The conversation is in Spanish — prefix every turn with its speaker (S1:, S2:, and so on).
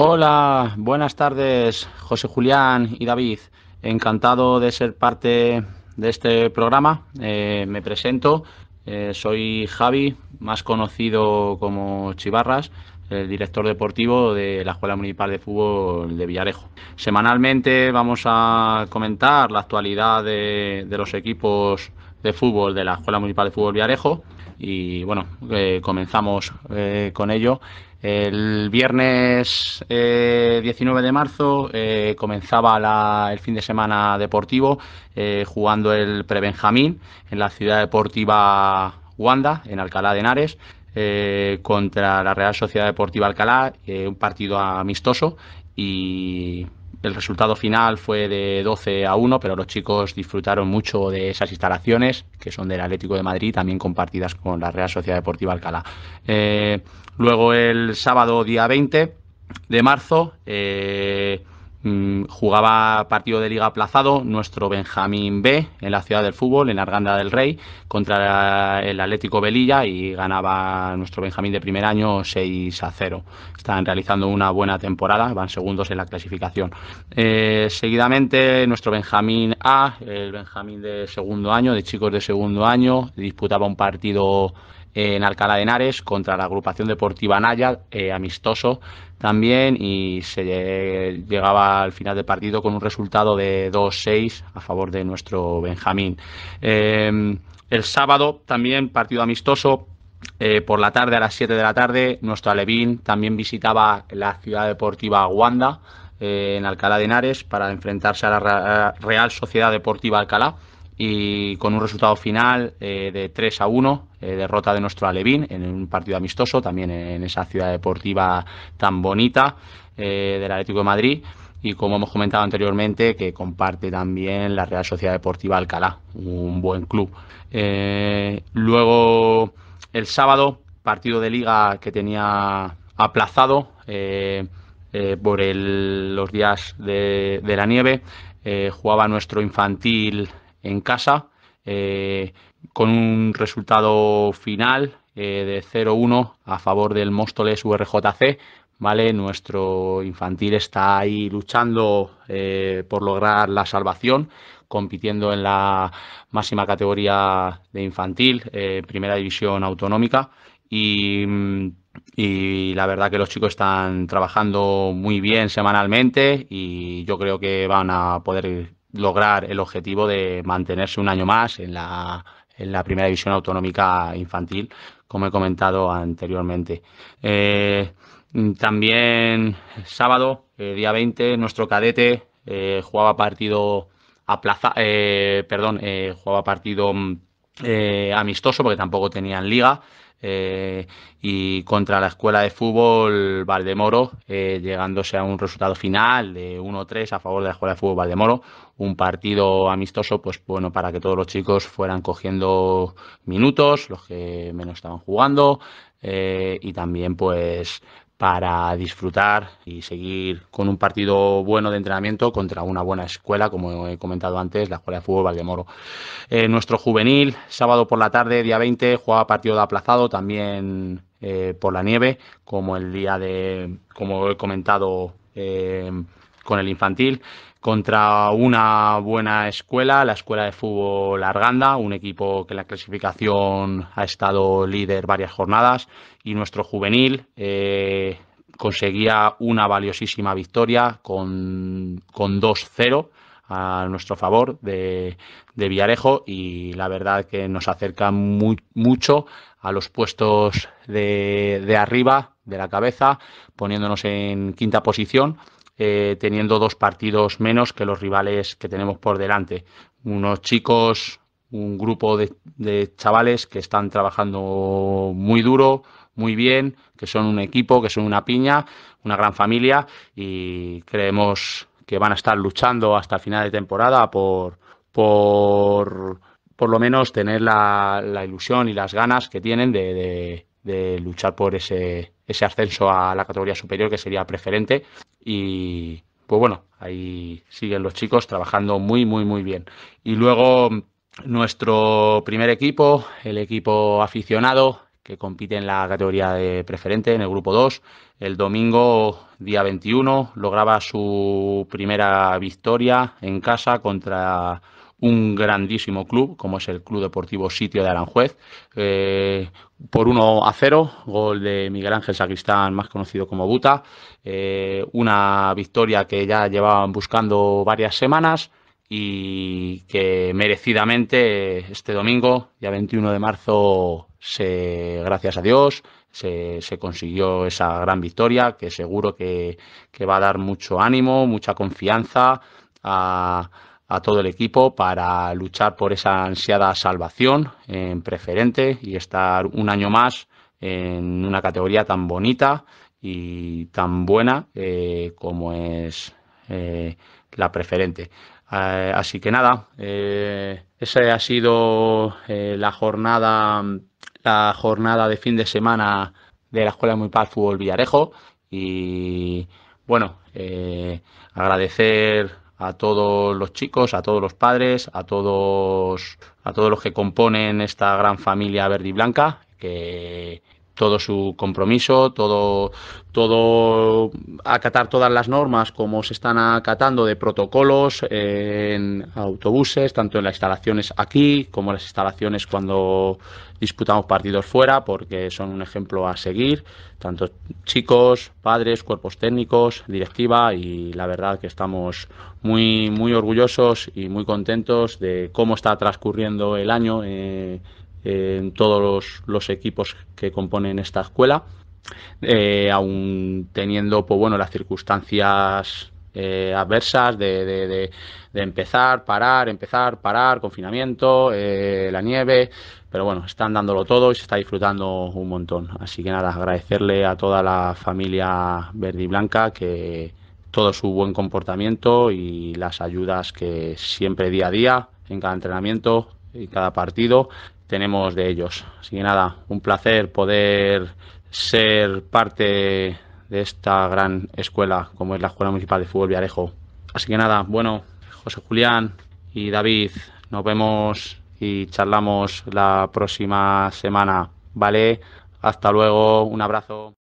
S1: Hola, buenas tardes, José Julián y David. Encantado de ser parte de este programa. Eh, me presento, eh, soy Javi, más conocido como Chivarras, el director deportivo de la Escuela Municipal de Fútbol de Villarejo. Semanalmente vamos a comentar la actualidad de, los equipos de fútbol de la Escuela Municipal de Fútbol Villarejo y bueno, eh, comenzamos con ello. El viernes 19 eh, de marzo eh, comenzaba el fin de semana deportivo eh, jugando el Prebenjamín en la ciudad deportiva Wanda, en Alcalá de Henares, contra la Real Sociedad Deportiva Alcalá, un partido amistoso y el resultado final fue de 12 a 1, pero los chicos disfrutaron mucho de esas instalaciones, que son del Atlético de Madrid, también compartidas con la Real Sociedad Deportiva Alcalá. Eh, luego el sábado día 20 de marzo eh, jugaba partido de liga aplazado nuestro Benjamín B en la ciudad del fútbol, en Arganda del Rey, contra el Atlético Velilla y ganaba nuestro Benjamín de primer año 6 a 0. Están realizando una buena temporada, van segundos en la clasificación. Eh, seguidamente nuestro Benjamín A, el Benjamín de segundo año, de chicos de segundo año, disputaba un partido en Alcalá de Henares contra la agrupación deportiva Naya, eh, amistoso también, y se llegaba al final del partido con un resultado de 2-6 a favor de nuestro Benjamín. Eh, el sábado también partido amistoso. Eh, por la tarde, a las 7 de la tarde, nuestro Alevín también visitaba la ciudad deportiva Wanda, en Alcalá de Henares, para enfrentarse a la Real Sociedad Deportiva Alcalá y con un resultado final eh, de 3 a 1, eh, derrota de nuestro Alevín en un partido amistoso, también en esa ciudad deportiva tan bonita eh, del Atlético de Madrid y como hemos comentado anteriormente que comparte también la Real Sociedad Deportiva Alcalá, un buen club. luego el sábado, partido de liga que tenía aplazado por los días de la nieve, jugaba nuestro infantil en casa eh, con un resultado final eh, de 0-1 a favor del Móstoles URJC. ¿vale? Nuestro infantil está ahí luchando eh, por lograr la salvación, compitiendo en la máxima categoría de infantil, primera división autonómica. Y, y, la verdad que los chicos están trabajando muy bien semanalmente y yo creo que van a poder lograr el objetivo de mantenerse un año más en la, en la primera división autonómica infantil, como he comentado anteriormente. Eh, también sábado, eh, día 20, nuestro cadete eh, jugaba partido a plaza, perdón, jugaba partido amistoso porque tampoco tenían liga eh, y contra la escuela de fútbol Valdemoro, eh, llegándose a un resultado final de 1-3 a favor de la escuela de fútbol Valdemoro, un partido amistoso, pues bueno, para que todos los chicos fueran cogiendo minutos, los que menos estaban jugando, eh, y también pues para disfrutar y seguir con un partido bueno de entrenamiento contra una buena escuela, como he comentado antes, la Escuela de Fútbol Valdemoro. Eh, nuestro juvenil, sábado por la tarde, día 20, jugaba partido de aplazado también eh, por la nieve, como el día de, como he comentado, eh, con el infantil contra una buena escuela, la Escuela de Fútbol Arganda, un equipo que en la clasificación ha estado líder varias jornadas, y nuestro juvenil eh, conseguía una valiosísima victoria con, con 2-0 a nuestro favor de, Villarejo y la verdad que nos acerca muy, mucho a los puestos de, de arriba de la cabeza, poniéndonos en quinta posición eh, teniendo dos partidos menos que los rivales que tenemos por delante. Unos chicos, un grupo de, chavales que están trabajando muy duro, muy bien, que son un equipo, que son una piña, una gran familia y creemos que van a estar luchando hasta final de temporada por, por, por lo menos tener la, ilusión y las ganas que tienen de, de luchar por ese, ese ascenso a la categoría superior que sería preferente y pues bueno, ahí siguen los chicos trabajando muy, muy, muy bien. Y luego nuestro primer equipo, el equipo aficionado, que compite en la categoría de preferente, en el grupo 2. El domingo, día 21, lograba su primera victoria en casa contra un grandísimo club, como es el Club Deportivo Sitio de Aranjuez, eh, por 1 a 0, gol de Miguel Ángel Sacristán, más conocido como Buta, eh, una victoria que ya llevaban buscando varias semanas y que merecidamente este domingo, día 21 de marzo, se, gracias a Dios, se, consiguió esa gran victoria que seguro que, que va a dar mucho ánimo, mucha confianza a a todo el equipo para luchar por esa ansiada salvación en preferente y estar un año más en una categoría tan bonita y tan buena eh, como es eh, la preferente. Eh, así que nada, esa ha sido la jornada la jornada de fin de semana de la Escuela de Muy Paz Fútbol Villarejo y bueno, agradecer a todos los chicos, a todos los padres, a todos, a todos los que componen esta gran familia verde y blanca, que todo su compromiso, todo, todo acatar todas las normas como se están acatando de protocolos en autobuses, tanto en las instalaciones aquí como en las instalaciones cuando disputamos partidos fuera, porque son un ejemplo a seguir, tanto chicos, padres, cuerpos técnicos, directiva y la verdad que estamos muy, muy orgullosos y muy contentos de cómo está transcurriendo el año. Eh, en todos los, equipos que componen esta escuela, eh, aún teniendo pues, bueno, las circunstancias eh, adversas de, empezar, parar, empezar, parar, confinamiento, eh, la nieve, pero bueno, están dándolo todo y se está disfrutando un montón. Así que nada, agradecerle a toda la familia verde y blanca que todo su buen comportamiento y las ayudas que siempre día a día en cada entrenamiento y cada partido tenemos de ellos. Así que nada, un placer poder ser parte de esta gran escuela como es la Escuela Municipal de Fútbol Viarejo. Así que nada, bueno, José Julián y David, nos vemos y charlamos la próxima semana. ¿Vale? Hasta luego, un abrazo.